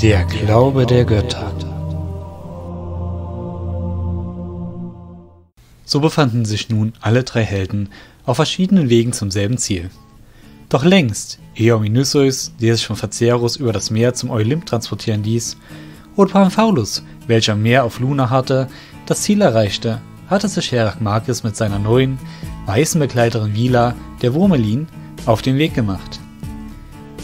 Der Glaube der Götter. So befanden sich nun alle drei Helden auf verschiedenen Wegen zum selben Ziel. Doch längst, ehe Odysseus, der sich von Vercerus über das Meer zum Olymp transportieren ließ, oder Pamphilus, welcher mehr auf Luna hatte, das Ziel erreichte, hatte sich Herakmakis mit seiner neuen, weißen Begleiterin Vila, der Wurmelin, auf den Weg gemacht.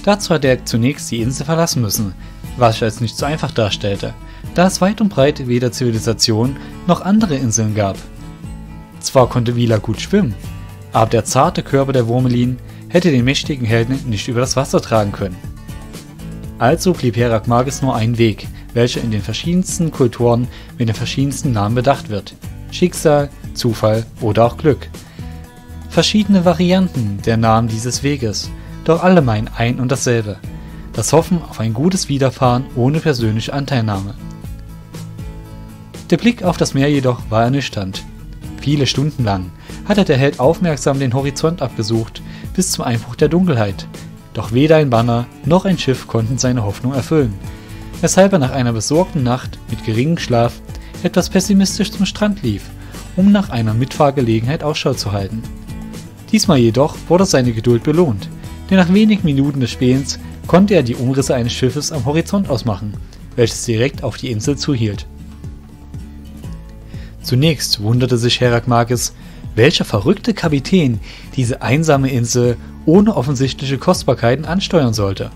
Dazu hatte er zunächst die Insel verlassen müssen, was sich als nicht so einfach darstellte, da es weit und breit weder Zivilisation noch andere Inseln gab. Zwar konnte Vila gut schwimmen, aber der zarte Körper der Wurmelin hätte den mächtigen Helden nicht über das Wasser tragen können. Also blieb Herakmages nur ein Weg, welcher in den verschiedensten Kulturen mit den verschiedensten Namen bedacht wird. Schicksal, Zufall oder auch Glück. Verschiedene Varianten der Namen dieses Weges, doch alle meinen ein und dasselbe. Das Hoffen auf ein gutes Widerfahren ohne persönliche Anteilnahme. Der Blick auf das Meer jedoch war ernüchternd. Viele Stunden lang hatte der Held aufmerksam den Horizont abgesucht, bis zum Einbruch der Dunkelheit. Doch weder ein Banner noch ein Schiff konnten seine Hoffnung erfüllen, weshalb er nach einer besorgten Nacht mit geringem Schlaf etwas pessimistisch zum Strand lief, um nach einer Mitfahrgelegenheit Ausschau zu halten. Diesmal jedoch wurde seine Geduld belohnt, denn nach wenigen Minuten des Spähens konnte er die Umrisse eines Schiffes am Horizont ausmachen, welches direkt auf die Insel zuhielt. Zunächst wunderte sich Herakmakis, welcher verrückte Kapitän diese einsame Insel ohne offensichtliche Kostbarkeiten ansteuern sollte.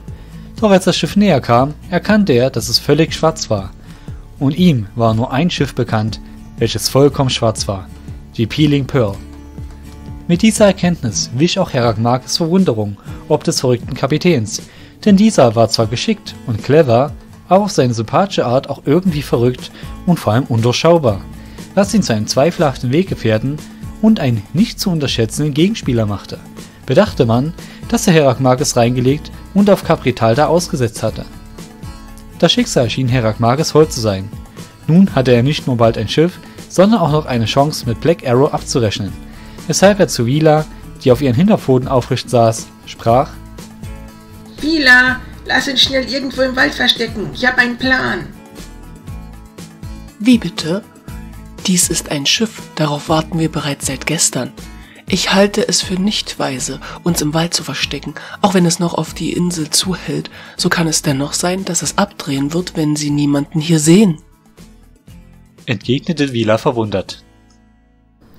Doch als das Schiff näher kam, erkannte er, dass es völlig schwarz war. Und ihm war nur ein Schiff bekannt, welches vollkommen schwarz war, die Peeling Pearl. Mit dieser Erkenntnis wich auch Herakmakis Verwunderung ob des verrückten Kapitäns, denn dieser war zwar geschickt und clever, aber auf seine sympathische Art auch irgendwie verrückt und vor allem undurchschaubar, was ihn zu einem zweifelhaften Weggefährten und einen nicht zu unterschätzenden Gegenspieler machte. Bedachte man, dass er Herakmakis reingelegt und auf Capritalda ausgesetzt hatte. Das Schicksal schien Herakmakis hold zu sein. Nun hatte er nicht nur bald ein Schiff, sondern auch noch eine Chance mit Black Arrow abzurechnen, weshalb er zu Vila, die auf ihren Hinterpfoten aufrecht saß, sprach Vila, lass uns schnell irgendwo im Wald verstecken, ich habe einen Plan. Wie bitte? Dies ist ein Schiff, darauf warten wir bereits seit gestern. Ich halte es für nicht weise, uns im Wald zu verstecken, auch wenn es noch auf die Insel zuhält, so kann es dennoch sein, dass es abdrehen wird, wenn sie niemanden hier sehen. Entgegnete Vila verwundert.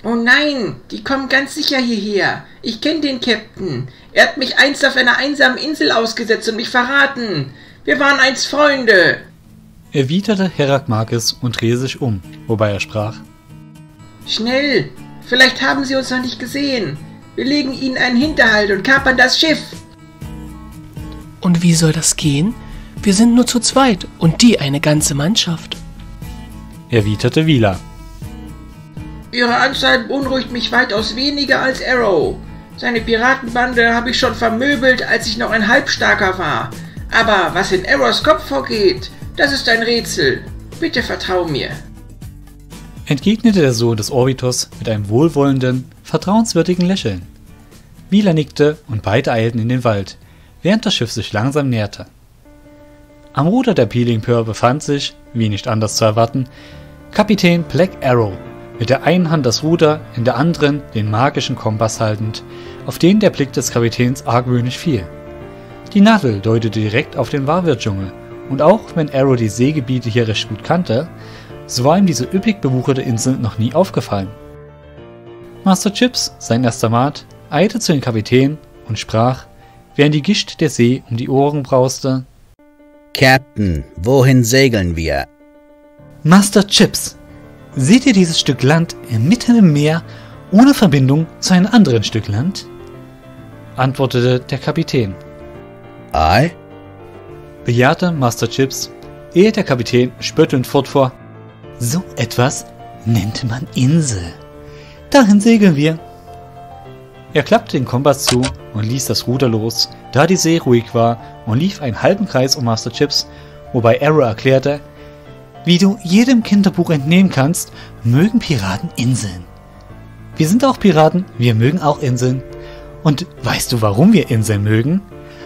Oh nein, die kommen ganz sicher hierher. Ich kenne den Captain. Er hat mich einst auf einer einsamen Insel ausgesetzt und mich verraten. Wir waren einst Freunde. Erwiderte Herakmakis und drehte sich um, wobei er sprach. Schnell, Vielleicht haben sie uns noch nicht gesehen. Wir legen ihnen einen Hinterhalt und kapern das Schiff. Und wie soll das gehen? Wir sind nur zu zweit und die eine ganze Mannschaft. Erwiderte Vila. Ihre Anzahl beunruhigt mich weitaus weniger als Arrow. Seine Piratenbande habe ich schon vermöbelt, als ich noch ein Halbstarker war. Aber was in Arrows Kopf vorgeht, das ist ein Rätsel. Bitte vertrau mir entgegnete der Sohn des Orbitos mit einem wohlwollenden, vertrauenswürdigen Lächeln. Mila nickte und beide eilten in den Wald, während das Schiff sich langsam näherte. Am Ruder der Peeling Pearl befand sich, wie nicht anders zu erwarten, Kapitän Black Arrow, mit der einen Hand das Ruder, in der anderen den magischen Kompass haltend, auf den der Blick des Kapitäns argwöhnisch fiel. Die Nadel deutete direkt auf den Warwirt-Dschungel, und auch wenn Arrow die Seegebiete hier recht gut kannte, so war ihm diese üppig bewucherte Insel noch nie aufgefallen. Master Chips, sein erster Mat, eilte zu den Kapitän und sprach, während die Gischt der See um die Ohren brauste. Captain, wohin segeln wir? Master Chips, seht ihr dieses Stück Land mitten im Meer ohne Verbindung zu einem anderen Stück Land? antwortete der Kapitän. Ei? bejahte Master Chips, ehe der Kapitän spöttelnd fortfuhr. So etwas nennt man Insel. Dahin segeln wir. Er klappte den Kompass zu und ließ das Ruder los, da die See ruhig war und lief einen halben Kreis um Master Chips, wobei Arrow erklärte, wie du jedem Kinderbuch entnehmen kannst, mögen Piraten Inseln. Wir sind auch Piraten, wir mögen auch Inseln. Und weißt du, warum wir Inseln mögen?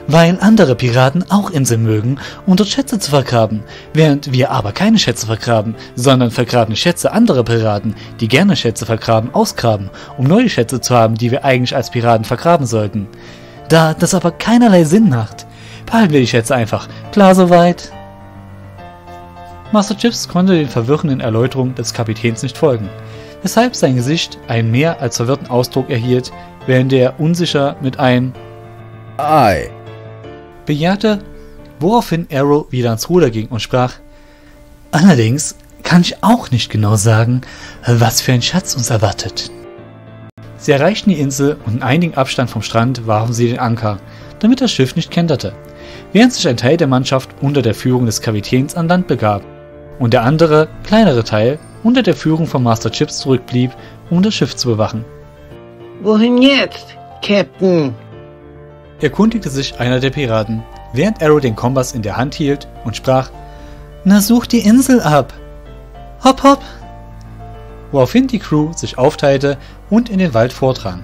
weil andere Piraten auch Inseln mögen, um dort Schätze zu vergraben, während wir aber keine Schätze vergraben, sondern vergrabene Schätze anderer Piraten, die gerne Schätze vergraben, ausgraben, um neue Schätze zu haben, die wir eigentlich als Piraten vergraben sollten. Da das aber keinerlei Sinn macht, behalten wir die Schätze einfach. Klar soweit? Master Chips konnte den verwirrenden Erläuterungen des Kapitäns nicht folgen, weshalb sein Gesicht einen mehr als verwirrten Ausdruck erhielt, während er unsicher mit einem Aye. bejahte, woraufhin Arrow wieder ans Ruder ging und sprach, Allerdings kann ich auch nicht genau sagen, was für ein Schatz uns erwartet. Sie erreichten die Insel und in einigem Abstand vom Strand warfen sie den Anker, damit das Schiff nicht kenterte, während sich ein Teil der Mannschaft unter der Führung des Kapitäns an Land begab und der andere, kleinere Teil unter der Führung von Master Chips zurückblieb, um das Schiff zu bewachen. Wohin jetzt, Captain? erkundigte sich einer der Piraten, während Arrow den Kompass in der Hand hielt und sprach, Na such die Insel ab. Hopp hopp. Woraufhin die Crew sich aufteilte und in den Wald vordrang.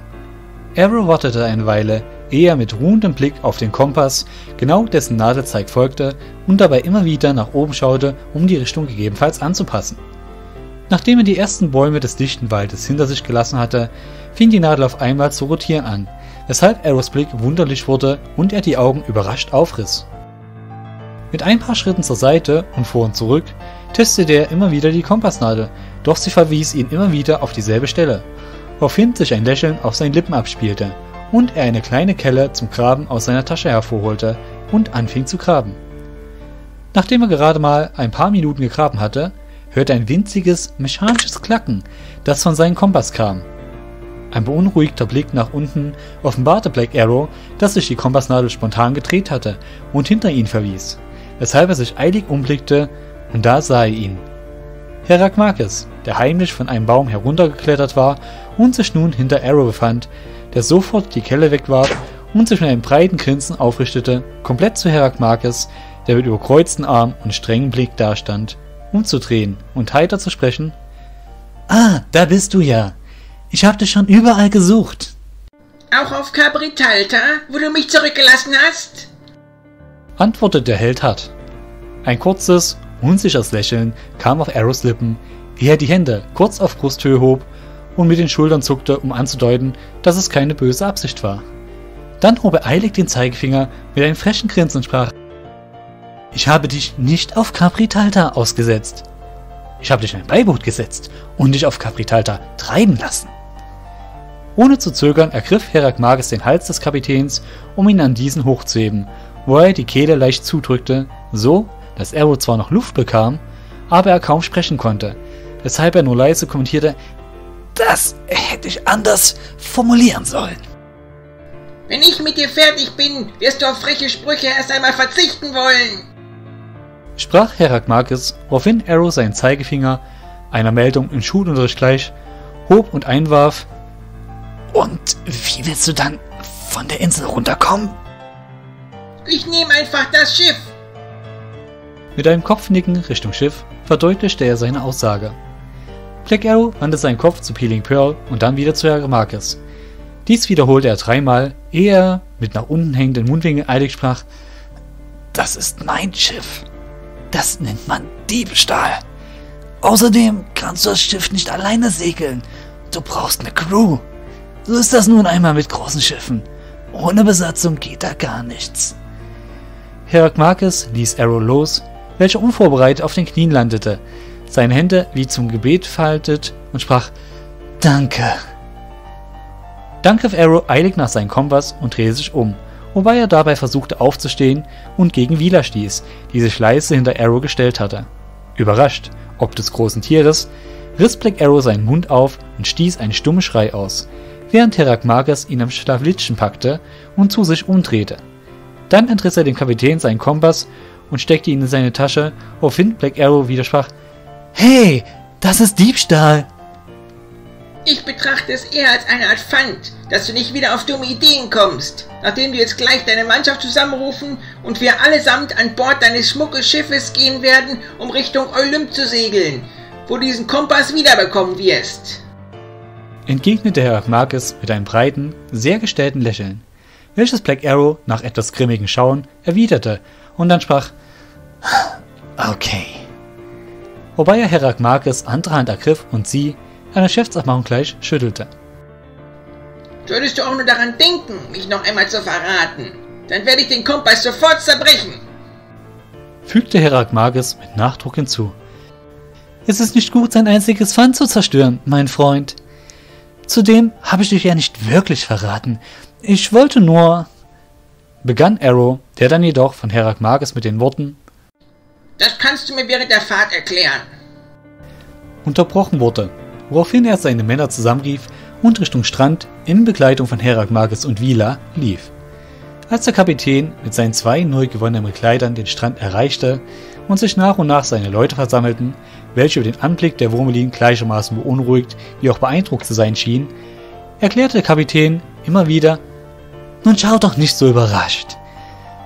Arrow wartete eine Weile, ehe er mit ruhendem Blick auf den Kompass genau dessen Nadelzeig folgte und dabei immer wieder nach oben schaute, um die Richtung gegebenenfalls anzupassen. Nachdem er die ersten Bäume des dichten Waldes hinter sich gelassen hatte, fing die Nadel auf einmal zu rotieren an, weshalb Arrows Blick wunderlich wurde und er die Augen überrascht aufriss. Mit ein paar Schritten zur Seite und vor und zurück testete er immer wieder die Kompassnadel, doch sie verwies ihn immer wieder auf dieselbe Stelle, woraufhin sich ein Lächeln auf seinen Lippen abspielte und er eine kleine Kelle zum Graben aus seiner Tasche hervorholte und anfing zu graben. Nachdem er gerade mal ein paar Minuten gegraben hatte, hörte ein winziges, mechanisches Klacken, das von seinem Kompass kam. Ein beunruhigter Blick nach unten offenbarte Black Arrow, dass sich die Kompassnadel spontan gedreht hatte und hinter ihn verwies, weshalb er sich eilig umblickte und da sah er ihn. Herakmakis, der heimlich von einem Baum heruntergeklettert war und sich nun hinter Arrow befand, der sofort die Kelle wegwarf und sich mit einem breiten Grinsen aufrichtete, komplett zu Herakmakis, der mit überkreuzten Armen und strengem Blick dastand, umzudrehen und heiter zu sprechen. Ah, da bist du ja. Ich hab dich schon überall gesucht. Auch auf Cabritalta, wo du mich zurückgelassen hast? antwortete der Held hart. Ein kurzes, unsicheres Lächeln kam auf Arrows Lippen, ehe er die Hände kurz auf Brusthöhe hob und mit den Schultern zuckte, um anzudeuten, dass es keine böse Absicht war. Dann hob er eilig den Zeigefinger mit einem frechen Grinsen und sprach: Ich habe dich nicht auf Capritalta ausgesetzt. Ich habe dich in ein Beiboot gesetzt und dich auf Capritalta treiben lassen. Ohne zu zögern ergriff Herakmages den Hals des Kapitäns, um ihn an diesen hochzuheben, wo er die Kehle leicht zudrückte, so, dass Arrow zwar noch Luft bekam, aber er kaum sprechen konnte, weshalb er nur leise kommentierte, das hätte ich anders formulieren sollen. Wenn ich mit dir fertig bin, wirst du auf freche Sprüche erst einmal verzichten wollen. Sprach Herakmakis, woraufhin Arrow seinen Zeigefinger, einer Meldung im Schulunterricht gleich, hob und einwarf. Und wie willst du dann von der Insel runterkommen? Ich nehme einfach das Schiff. Mit einem Kopfnicken Richtung Schiff verdeutlichte er seine Aussage. Black Arrow wandte seinen Kopf zu Peeling Pearl und dann wieder zu Herakmakis. Dies wiederholte er dreimal, ehe er mit nach unten hängenden Mundwinkeln eilig sprach: Das ist mein Schiff. Das nennt man Diebstahl. Außerdem kannst du das Schiff nicht alleine segeln. Du brauchst eine Crew. So ist das nun einmal mit großen Schiffen. Ohne Besatzung geht da gar nichts. Herakmakis ließ Arrow los, welcher unvorbereitet auf den Knien landete, seine Hände wie zum Gebet faltet und sprach Danke. Dann griff Arrow eilig nach seinem Kompass und drehte sich um, wobei er dabei versuchte aufzustehen und gegen Wila stieß, die sich leise hinter Arrow gestellt hatte. Überrascht, ob des großen Tieres, riss Black Arrow seinen Mund auf und stieß einen stummen Schrei aus, während Herakmagas ihn am Schlaflitschen packte und zu sich umdrehte. Dann entriss er dem Kapitän seinen Kompass und steckte ihn in seine Tasche, woraufhin Black Arrow widersprach: Hey, das ist Diebstahl! Ich betrachte es eher als eine Art Pfand, dass du nicht wieder auf dumme Ideen kommst, nachdem du jetzt gleich deine Mannschaft zusammenrufen und wir allesamt an Bord deines schmucken Schiffes gehen werden, um Richtung Olymp zu segeln, wo du diesen Kompass wiederbekommen wirst. entgegnete Herr Marcus mit einem breiten, sehr gestellten Lächeln, welches Black Arrow nach etwas grimmigem Schauen erwiderte und dann sprach Okay. Wobei er Herakmakis andere Hand ergriff und sie, einer Geschäftsabmachung gleich, schüttelte. Solltest du auch nur daran denken, mich noch einmal zu verraten, dann werde ich den Kompass sofort zerbrechen. Fügte Herakmages mit Nachdruck hinzu. Es ist nicht gut, sein einziges Pfand zu zerstören, mein Freund. Zudem habe ich dich ja nicht wirklich verraten. Ich wollte nur. begann Arrow, der dann jedoch von Herakmages mit den Worten Das kannst du mir während der Fahrt erklären. unterbrochen wurde, woraufhin er seine Männer zusammenrief und Richtung Strand in Begleitung von Herakmages und Vila lief. Als der Kapitän mit seinen zwei neu gewonnenen Begleitern den Strand erreichte und sich nach und nach seine Leute versammelten, welche über den Anblick der Wurmelin gleichermaßen beunruhigt wie auch beeindruckt zu sein schienen, erklärte der Kapitän immer wieder, nun schaut doch nicht so überrascht.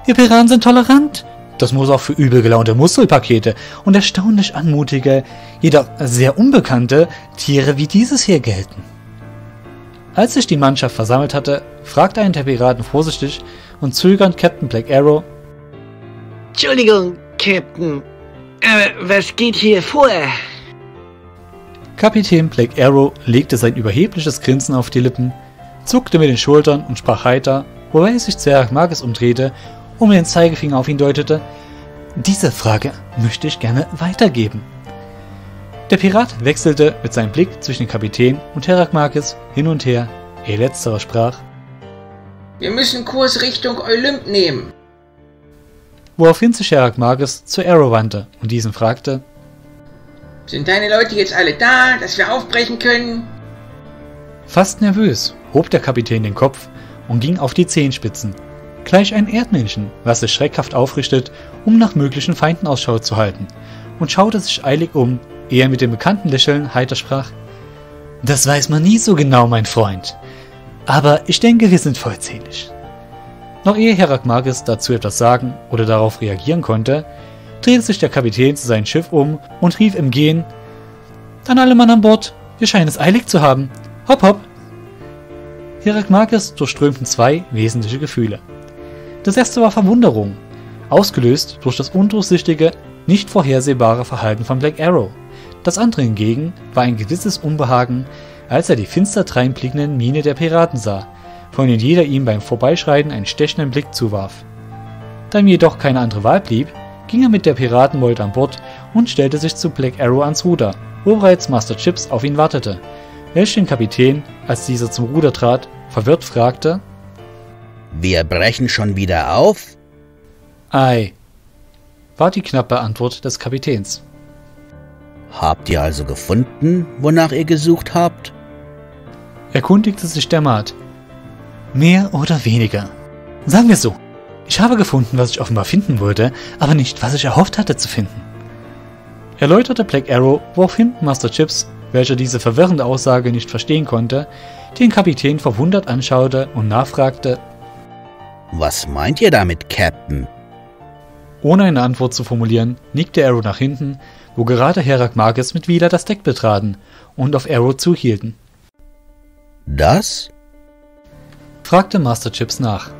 Wir Piraten sind tolerant. Das muss auch für übel gelaunte Muskelpakete und erstaunlich anmutige, jedoch sehr unbekannte Tiere wie dieses hier gelten. Als sich die Mannschaft versammelt hatte, fragte ein der Piraten vorsichtig und zögernd Captain Black Arrow, Entschuldigung, Captain. Aber was geht hier vor? Kapitän Black Arrow legte sein überhebliches Grinsen auf die Lippen, zuckte mit den Schultern und sprach heiter, wobei er sich zu Herr Marcus umdrehte und mit dem Zeigefinger auf ihn deutete. Diese Frage möchte ich gerne weitergeben. Der Pirat wechselte mit seinem Blick zwischen dem Kapitän und Herakmakis hin und her, ehe letzterer sprach, Wir müssen Kurs Richtung Olymp nehmen. woraufhin sich Herakmakis zu Arrow wandte und diesen fragte, Sind deine Leute jetzt alle da, dass wir aufbrechen können? Fast nervös hob der Kapitän den Kopf und ging auf die Zehenspitzen, gleich ein Erdmännchen, was sich schreckhaft aufrichtet, um nach möglichen Feinden Ausschau zu halten, und schaute sich eilig um, ehe er mit dem bekannten Lächeln heiter sprach. Das weiß man nie so genau, mein Freund. Aber ich denke, wir sind vollzählig. Noch ehe Herakmages dazu etwas sagen oder darauf reagieren konnte, drehte sich der Kapitän zu seinem Schiff um und rief im Gehen: Dann alle Mann an Bord, wir scheinen es eilig zu haben. Hopp, hopp! Herakmakes durchströmten zwei wesentliche Gefühle. Das erste war Verwunderung, ausgelöst durch das undurchsichtige, nicht vorhersehbare Verhalten von Black Arrow. Das andere hingegen war ein gewisses Unbehagen, als er die finster dreinblickenden Miene der Piraten sah, von denen jeder ihm beim Vorbeischreiten einen stechenden Blick zuwarf. Da ihm jedoch keine andere Wahl blieb, ging er mit der Piratenmeute an Bord und stellte sich zu Black Arrow ans Ruder, wo bereits Master Chips auf ihn wartete, welcher den Kapitän, als dieser zum Ruder trat, verwirrt fragte, Wir brechen schon wieder auf? Ei, war die knappe Antwort des Kapitäns. Habt ihr also gefunden, wonach ihr gesucht habt? Erkundigte sich der Maat. Mehr oder weniger. Sagen wir so, ich habe gefunden, was ich offenbar finden wollte, aber nicht, was ich erhofft hatte zu finden. Erläuterte Black Arrow, woraufhin Master Chips, welcher diese verwirrende Aussage nicht verstehen konnte, den Kapitän verwundert anschaute und nachfragte, Was meint ihr damit, Captain? ohne eine Antwort zu formulieren, nickte Arrow nach hinten, wo gerade Herak Marcus mit Wheeler das Deck betraten und auf Arrow zuhielten. Das? fragte Master Chips nach.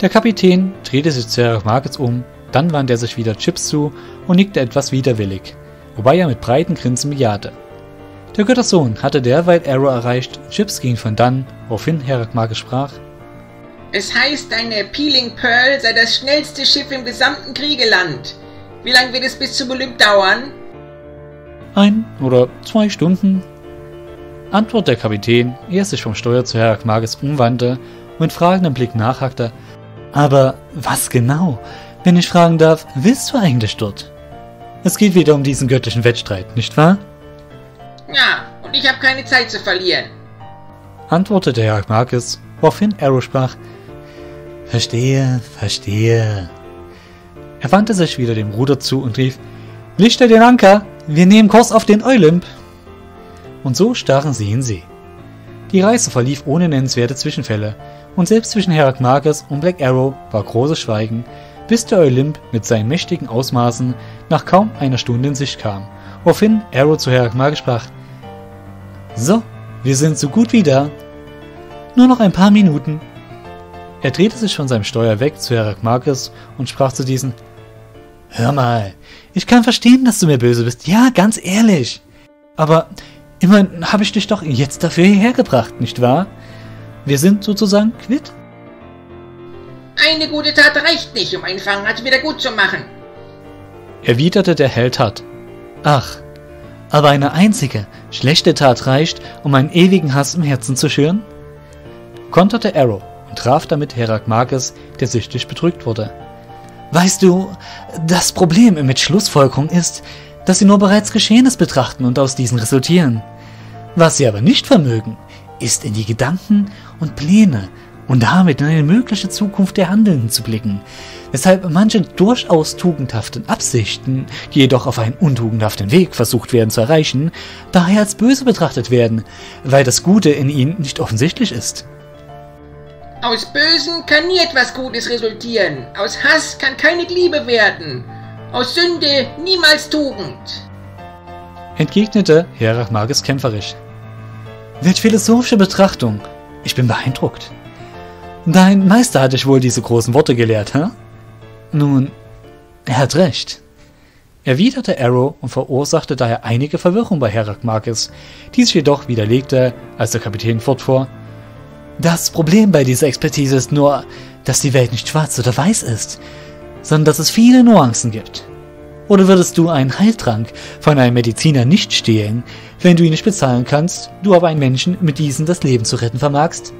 Der Kapitän drehte sich zu Herak Marcus um, dann wandte er sich wieder Chips zu und nickte etwas widerwillig, wobei er mit breiten Grinsen bejahte. Der Göttersohn hatte derweil Arrow erreicht, Chips ging von dann, woraufhin Herak Marcus sprach, Es heißt, eine Peeling Pearl sei das schnellste Schiff im gesamten Kriegeland. Wie lange wird es bis zum Olymp dauern? ein oder zwei Stunden? Antwort der Kapitän, ehe er sich vom Steuer zu Herak Marcus umwandte und mit fragendem Blick nachhackte, aber was genau? Wenn ich fragen darf, willst du eigentlich dort? Es geht wieder um diesen göttlichen Wettstreit, nicht wahr? Ja, und ich habe keine Zeit zu verlieren. antwortete Herr Marcus, woraufhin Arrow sprach, Verstehe, verstehe. Er wandte sich wieder dem Ruder zu und rief, Lichte den Anker, wir nehmen Kurs auf den Olymp. Und so stachen sie in See. Die Reise verlief ohne nennenswerte Zwischenfälle, und selbst zwischen Herak Marcus und Black Arrow war großes Schweigen, bis der Olymp mit seinen mächtigen Ausmaßen nach kaum einer Stunde in Sicht kam, woraufhin Arrow zu Herak Marcus sprach, So, wir sind so gut wie da. Nur noch ein paar Minuten. Er drehte sich von seinem Steuer weg zu Herakmakis und sprach zu diesem: Hör mal, ich kann verstehen, dass du mir böse bist. Ja, ganz ehrlich. Aber immerhin habe ich dich doch jetzt dafür hierher gebracht, nicht wahr? Wir sind sozusagen quitt. Eine gute Tat reicht nicht, um einen Verrat wieder gut zu machen. Erwiderte der Held hart. Ach, aber eine einzige, schlechte Tat reicht, um einen ewigen Hass im Herzen zu schüren? Konterte Arrow traf damit Herakmakes, der sichtlich bedrückt wurde. Weißt du, das Problem mit Schlussfolgerung ist, dass sie nur bereits Geschehenes betrachten und aus diesen resultieren. Was sie aber nicht vermögen, ist in die Gedanken und Pläne und damit in eine mögliche Zukunft der Handelnden zu blicken, weshalb manche durchaus tugendhaften Absichten, die jedoch auf einen untugendhaften Weg versucht werden zu erreichen, daher als böse betrachtet werden, weil das Gute in ihnen nicht offensichtlich ist. Aus Bösen kann nie etwas Gutes resultieren. Aus Hass kann keine Liebe werden. Aus Sünde niemals Tugend. Entgegnete Herach Mages kämpferisch. Mit philosophischer Betrachtung. Ich bin beeindruckt. Dein Meister hat dich wohl diese großen Worte gelehrt, hä? Nun, er hat recht. Erwiderte Arrow und verursachte daher einige Verwirrung bei Herakmakis, die sich jedoch widerlegte, als der Kapitän fortfuhr. Das Problem bei dieser Expertise ist nur, dass die Welt nicht schwarz oder weiß ist, sondern dass es viele Nuancen gibt. Oder würdest du einen Heiltrank von einem Mediziner nicht stehlen, wenn du ihn nicht bezahlen kannst, du aber einen Menschen mit diesen das Leben zu retten vermagst?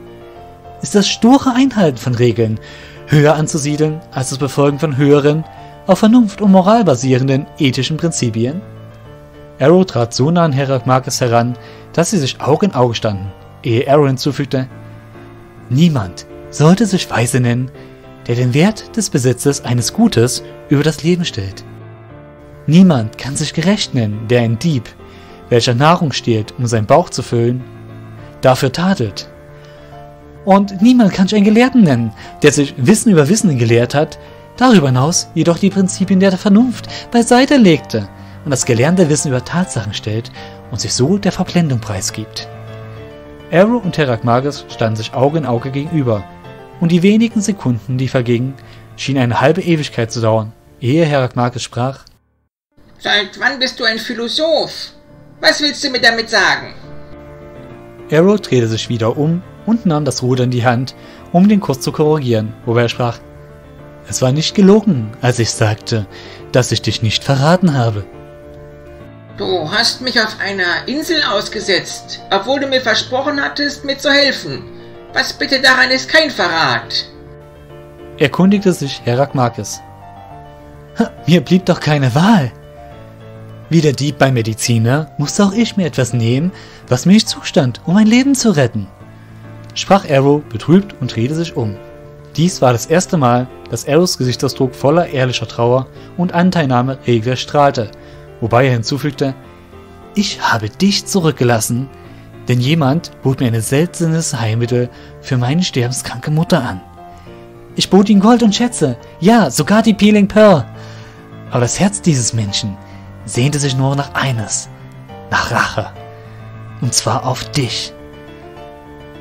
Ist das sture Einhalten von Regeln höher anzusiedeln als das Befolgen von höheren, auf Vernunft und Moral basierenden ethischen Prinzipien? Arrow trat so nah an Herakmakis heran, dass sie sich Auge in Auge standen, ehe Arrow hinzufügte, Niemand sollte sich Weise nennen, der den Wert des Besitzes eines Gutes über das Leben stellt. Niemand kann sich gerecht nennen, der ein Dieb, welcher Nahrung stehlt, um seinen Bauch zu füllen, dafür tadelt. Und niemand kann sich einen Gelehrten nennen, der sich Wissen über Wissen gelehrt hat, darüber hinaus jedoch die Prinzipien der Vernunft beiseite legte und das gelernte Wissen über Tatsachen stellt und sich so der Verblendung preisgibt. Arrow und Terakmages standen sich Auge in Auge gegenüber, und die wenigen Sekunden, die vergingen, schienen eine halbe Ewigkeit zu dauern, ehe Herakmages sprach. Seit wann bist du ein Philosoph? Was willst du mir damit sagen? Arrow drehte sich wieder um und nahm das Ruder in die Hand, um den Kurs zu korrigieren, wobei er sprach. Es war nicht gelogen, als ich sagte, dass ich dich nicht verraten habe. Du hast mich auf einer Insel ausgesetzt, obwohl du mir versprochen hattest, mir zu helfen. Was bitte daran ist kein Verrat? Erkundigte sich Herakmakis. Mir blieb doch keine Wahl. Wie der Dieb beim Mediziner musste auch ich mir etwas nehmen, was mir nicht zustand, um mein Leben zu retten. Sprach Arrow betrübt und drehte sich um. Dies war das erste Mal, dass Arrows Gesichtsausdruck voller ehrlicher Trauer und Anteilnahme regelrecht strahlte, wobei er hinzufügte, ich habe dich zurückgelassen, denn jemand bot mir ein seltenes Heilmittel für meine sterbenskranke Mutter an. Ich bot ihm Gold und Schätze, ja, sogar die Peeling Pearl. Aber das Herz dieses Menschen sehnte sich nur nach eines, nach Rache. Und zwar auf dich.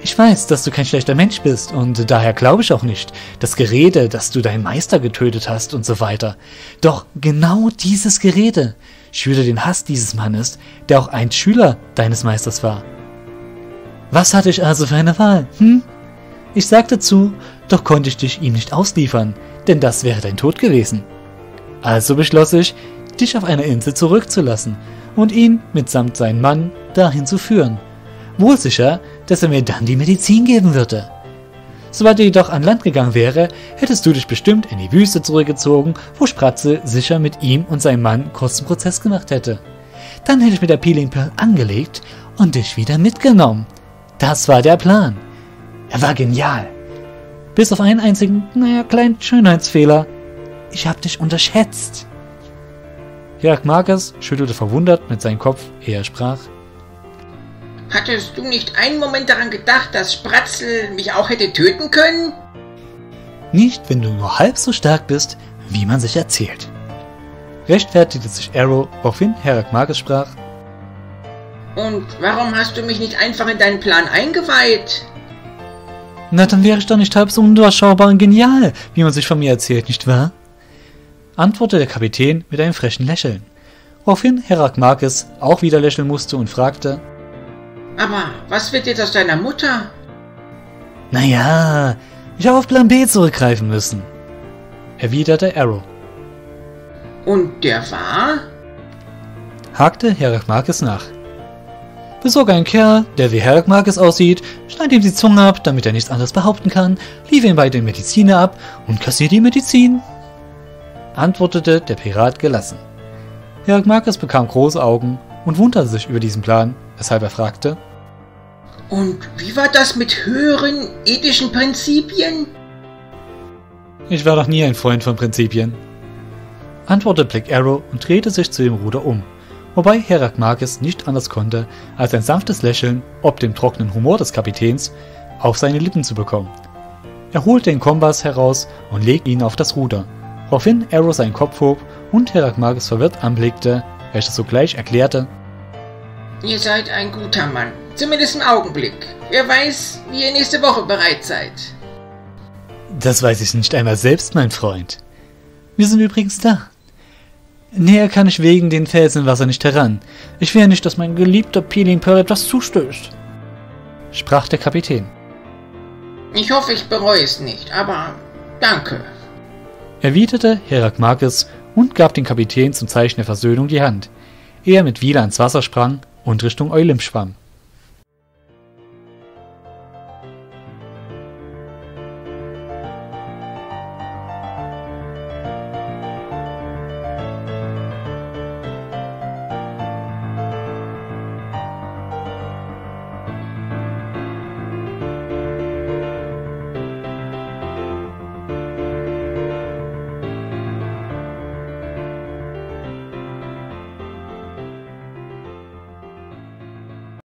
Ich weiß, dass du kein schlechter Mensch bist und daher glaube ich auch nicht das Gerede, dass du deinen Meister getötet hast und so weiter. Doch genau dieses Gerede schürte den Hass dieses Mannes, der auch ein Schüler deines Meisters war. Was hatte ich also für eine Wahl, hm? Ich sagte zu, doch konnte ich dich ihm nicht ausliefern, denn das wäre dein Tod gewesen. Also beschloss ich, dich auf einer Insel zurückzulassen und ihn mitsamt seinem Mann dahin zu führen. Wohl sicher, dass er mir dann die Medizin geben würde. Sobald er jedoch an Land gegangen wäre, hättest du dich bestimmt in die Wüste zurückgezogen, wo Spratze sicher mit ihm und seinem Mann kurzen Prozess gemacht hätte. Dann hätte ich mit der Peeling Pearl angelegt und dich wieder mitgenommen. Das war der Plan. Er war genial. Bis auf einen einzigen, naja, kleinen Schönheitsfehler. Ich hab dich unterschätzt. Jörg Marcus schüttelte verwundert mit seinem Kopf, ehe er sprach. Hattest du nicht einen Moment daran gedacht, dass Spratzel mich auch hätte töten können? Nicht, wenn du nur halb so stark bist, wie man sich erzählt. Rechtfertigte sich Arrow, woraufhin Herakmagus sprach. Und warum hast du mich nicht einfach in deinen Plan eingeweiht? Na, dann wäre ich doch nicht halb so undurchschaubar und genial, wie man sich von mir erzählt, nicht wahr? antwortete der Kapitän mit einem frechen Lächeln, woraufhin Herakmakis auch wieder lächeln musste und fragte, Aber was wird jetzt aus deiner Mutter? Naja, ich habe auf Plan B zurückgreifen müssen, erwiderte Arrow. Und der war? hakte Herakmakis nach. Besorge einen Kerl, der wie Herakmakis aussieht, schneid ihm die Zunge ab, damit er nichts anderes behaupten kann, liefere ihn bei den Mediziner ab und kassier die Medizin, antwortete der Pirat gelassen. Herakmakis bekam große Augen und wunderte sich über diesen Plan, weshalb er fragte, Und wie war das mit höheren ethischen Prinzipien? Ich war doch nie ein Freund von Prinzipien, antwortete Black Arrow und drehte sich zu dem Ruder um, wobei Herakmakis nicht anders konnte, als ein sanftes Lächeln, ob dem trockenen Humor des Kapitäns, auf seine Lippen zu bekommen. Er holte den Kompass heraus und legte ihn auf das Ruder, woraufhin Arrow seinen Kopf hob und Herakmakis verwirrt anblickte, welcher sogleich erklärte, Ihr seid ein guter Mann. Zumindest im Augenblick. Wer weiß, wie ihr nächste Woche bereit seid. Das weiß ich nicht einmal selbst, mein Freund. Wir sind übrigens da. Näher kann ich wegen den Felsenwasser nicht heran. Ich will ja nicht, dass mein geliebter Peeling Pearl etwas zustößt, sprach der Kapitän. Ich hoffe, ich bereue es nicht, aber danke. erwiderte Herakmakis und gab dem Kapitän zum Zeichen der Versöhnung die Hand, ehe er mit Wila ins Wasser sprang und Richtung Eulim schwamm.